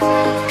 Bye.